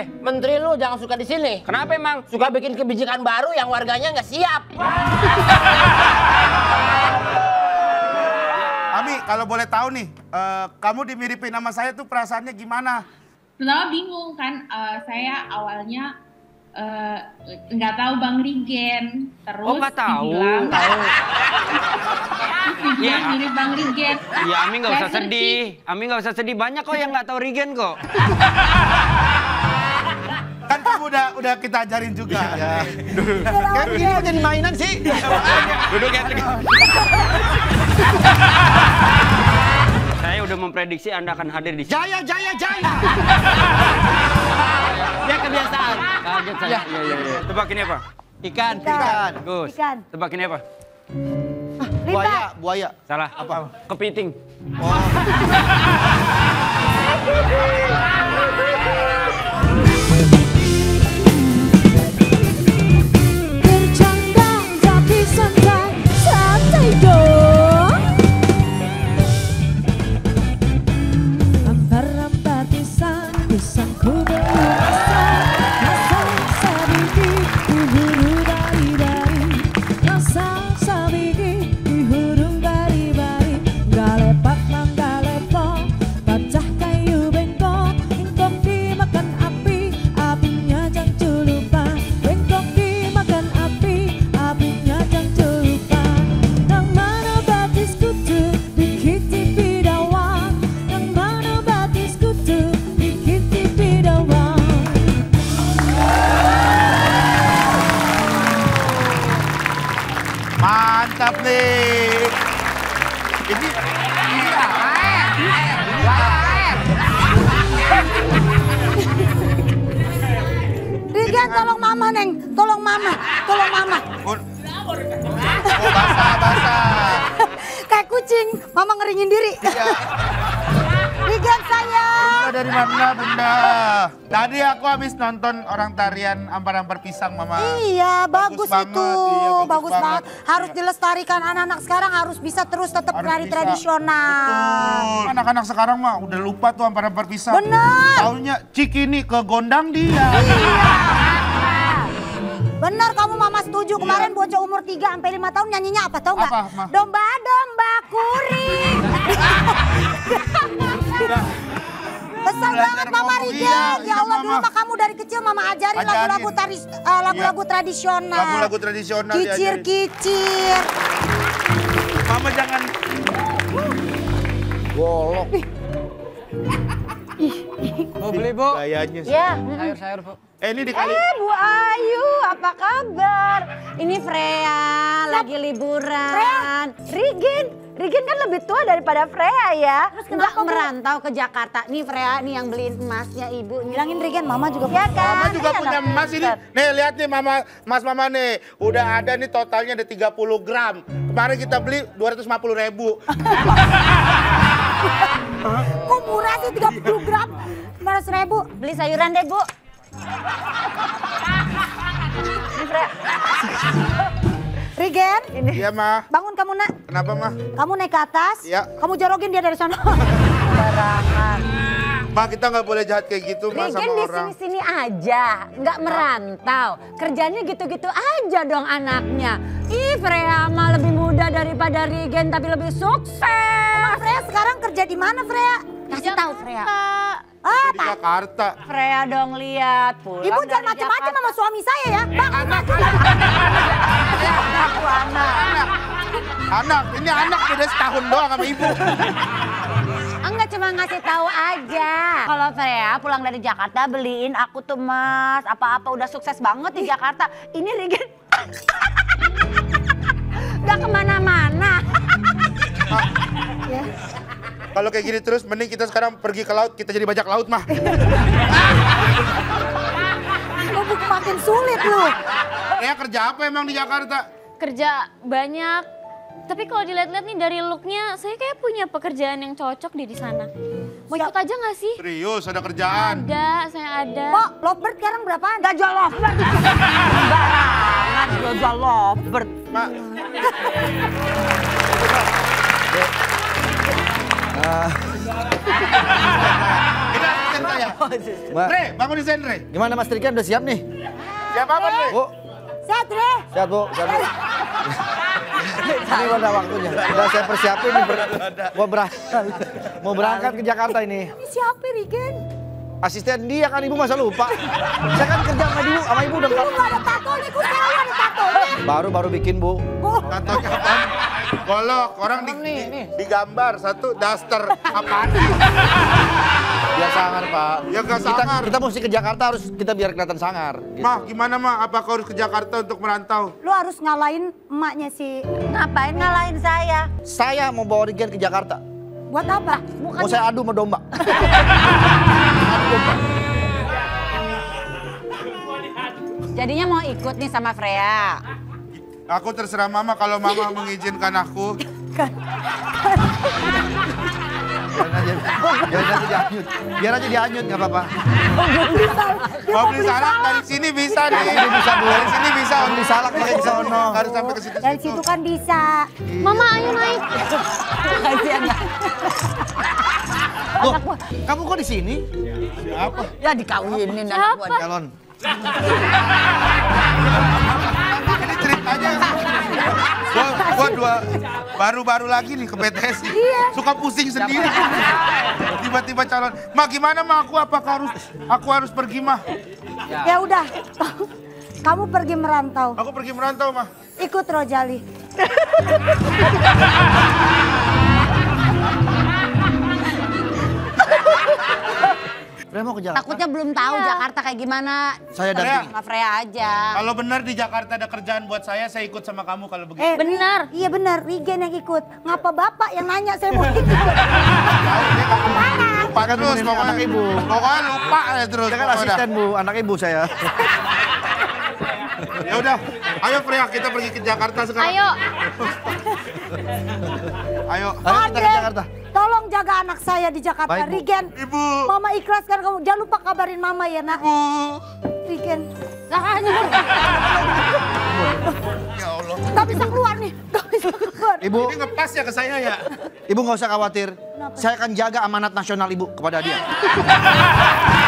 Eh, menteri lu jangan suka di sini. Kenapa emang? Suka bikin kebijakan baru yang warganya nggak siap. Ami, kalau boleh tahu nih, eh, kamu dimiripin nama saya tuh perasaannya gimana? Pertama bingung kan, eh, saya awalnya eh, nggak tahu Bang Rigen, terus Oh, nggak tahu. dibilang, Tahu. Iya. mirip Bang Rigen. Ya Ami nggak usah sedih. Ami nggak usah sedih. Banyak kok yang nggak tahu Regen kok. Kan kamu udah udah kita ajarin juga. Ya. Kayak begini mau jadi mainan sih. Duduk ya. Saya udah memprediksi Anda akan hadir di sini. Jaya, jaya, jaya. Ya kebiasaan. Kaget saya. Iya, iya, iya. Tebak ini apa? Ikan. Ikan. Bagus. Ikan. Tebak ini apa? Buaya, buaya. Salah. Apa? Kepiting. Bercanda mama neng, tolong mama, tolong mama. Oh, basah, basah. Kayak kucing, mama ngeringin diri. Iya. Rigan sayang. Bunda dari mana bunda? Tadi aku habis nonton orang tarian ampar-ampar pisang mama. Iya, bagus, Bagus banget, itu. iya, bagus bagus banget. banget. Harus Iya. dilestarikan anak-anak sekarang harus bisa terus tetap nari tradisional. Anak-anak sekarang mah udah lupa tuh ampar-ampar pisang. Bener. Taunya cikini ke gondang dia. Benar kamu mama setuju. Kemarin bocah umur 3 sampai 5 tahun nyanyinya apa tahu nggak? Domba-domba kuring. Kesel banget Mama Rigen. iya, ya iya, Allah dulu mah kamu dari kecil Mama ajarin lagu-lagu eh, lagu-lagu Iya. tradisional. Lagu-lagu tradisional. Kicir-kicir. Mama jangan Golok. Bu beli bu. gayanya sih. Ya. Sayur-sayur bu. Eh ini dikali. Eh Bu Ayu, apa kabar? Ini Freya, lagi liburan. Rigen, Rigen kan lebih tua daripada Freya ya. Terus kenapa merantau ke Jakarta? Nih Freya, nih yang beliin emasnya ibu. Bilangin Rigen, mama juga ya kan? Mama juga Iya, punya emas ini. Nih lihat nih mama, mas mama nih. Udah ada nih totalnya ada 30 gram. Kemarin kita beli 250 ribu. Kok murah sih 30 gram? 500 ribu. Beli sayuran deh bu. Rigen, ini. Iya mah. Bangun kamu nak. Kenapa mah? Kamu naik ke atas. Iya. Kamu jorogin dia dari sana. Barangan. Ma kita nggak boleh jahat kayak gitu mah Regen sama di orang. sini-sini aja, nggak merantau. Kerjanya gitu-gitu aja dong anaknya. Ih, Freya mah lebih muda daripada Regen tapi lebih sukses. Emang Freya sekarang kerja di mana Freya? Kasih tahu Freya. Ah, Di Jakarta. Freya dong lihat pulang Ibu jangan macam-macam sama suami saya ya. Bang, Anak, anak, ini anak beda setahun doang sama ibu. Enggak cuma ngasih tahu aja. Kalau Freya pulang dari Jakarta beliin aku tuh mas apa-apa udah sukses banget di Jakarta. Ini Regen nggak ke mana-mana. Kalau kayak gini terus, mending kita sekarang pergi ke laut, kita jadi bajak laut mah. Kamu makin sulit lu. Ya kerja apa emang di Jakarta? kerja banyak. Tapi kalau dilihat-lihat nih dari looknya, saya kayak punya pekerjaan yang cocok di di sana. Mau ikut aja nggak sih? Serius, ada kerjaan. Ada, saya ada. Kok lovebird sekarang berapaan? Gak jual lovebird. Sembarangan jual jual lovebird. Mak, Mbak, Re, bangun di sini, Re. gimana Mas Trikan udah siap nih? Siapa apa, Re? Bu, Sehat, Re. siap Bu, siap Bu. ini udah waktunya. Udah saya persiapin nih. ber- mau berangkat. Mau berangkat ke Jakarta ini. Ini siapa, Rigen? Asisten dia kan ibu masa lupa. Saya kan kerja sama ibu, sama ibu udah nggak ada tato nih, kok sekarang ada tato baru baru bikin bu. Tato kapan? Golok, orang di, di- digambar satu daster apaan? Biar sangar pak. Ya nggak Kita, sangar. kita mesti ke Jakarta harus kita biar kelihatan sangar. Gitu. Mah, gimana mah? Apa kau harus ke Jakarta untuk merantau? Lu harus ngalahin emaknya si... Ngapain ngalahin saya? Saya mau bawa Rigen ke Jakarta. Buat apa? Mau saya adu sama domba. Jadinya mau ikut nih sama Freya. Aku terserah mama kalau mama mengizinkan aku. Biarin aja, biarin aja dihanyut. Biar aja dihanyut nggak apa-apa. Mau beli salak dari sini bisa nih. Ini bisa bu. Dari sini bisa. Mau beli salak di sono. Harus sampai ke situ. Dari situ kan bisa. Mama ayo naik. Kasihan Loh, kamu kok di sini? Siapa? Ya dikawinin anak gua. Calon. Ini ceritanya. Gua, gua dua baru-baru lagi nih ke BTS. Suka pusing sendiri. Tiba-tiba calon. Ma gimana ma aku apakah harus aku harus pergi mah? Ya udah. Kamu pergi merantau. Aku pergi merantau mah. Ikut Rojali. Freya mau ke Jakarta? Takutnya belum tahu Jakarta kayak gimana. Saya dampingi. Sama Freya aja. Kalau benar di Jakarta ada kerjaan buat saya, saya ikut sama kamu kalau begitu. Eh, Benar. Iya benar, Rigen yang ikut. Ngapa bapak yang nanya saya mau ikut? lupa kan terus pokoknya. anak ibu. Pokoknya lupa ya terus. Saya kan asisten bu, anak ibu saya. Ya udah, ayo Freya kita pergi ke Jakarta sekarang. Ayo. Ayo. Ayo kita ke Jakarta. tolong jaga anak saya di Jakarta. Baik, Bu. Rigen, Ibu. Mama ikhlaskan kamu. Jangan lupa kabarin Mama ya nak. Ibu. Rigen, Ya Allah. gak bisa keluar nih. Gak bisa keluar. Ibu, Ini ngepas ya ke saya ya? ibu nggak usah khawatir. Saya akan jaga amanat nasional ibu kepada dia.